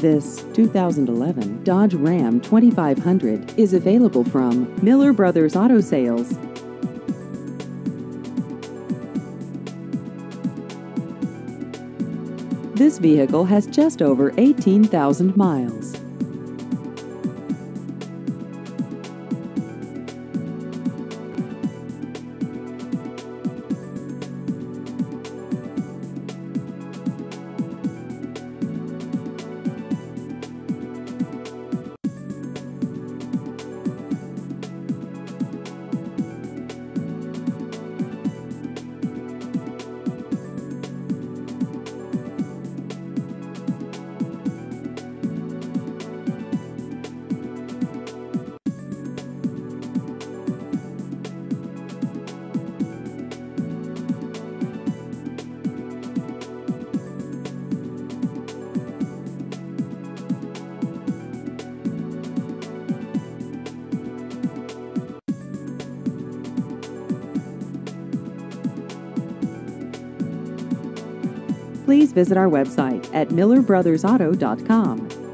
This 2011 Dodge Ram 2500 is available from Miller Brothers Auto Sales. This vehicle has just over 18,000 miles. Please visit our website at millerbrothersauto.com.